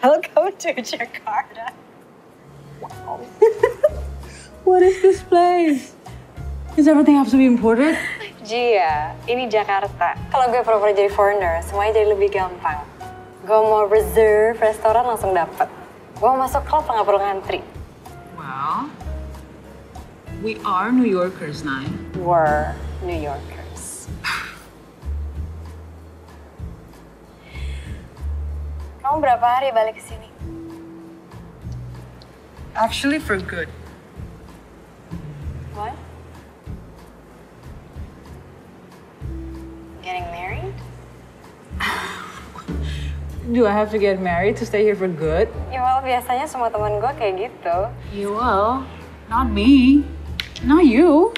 Welcome to Jakarta. What is this place? Is everything have to be imported? Gia, ini Jakarta. Kalau gue pura-pura jadi foreigner, semuanya jadi lebih gampang. Gue mau reserve restoran langsung dapet. Gue mau masuk klub nggak perlu ngantri. Well, we are New Yorkers, Nai. We're New Yorkers. Kamu berapa hari balik ke sini? Actually, for good. What? Getting married? Do I have to get married to stay here for good? Ya well, biasanya semua teman gue kayak gitu. You will. Not me. Not you.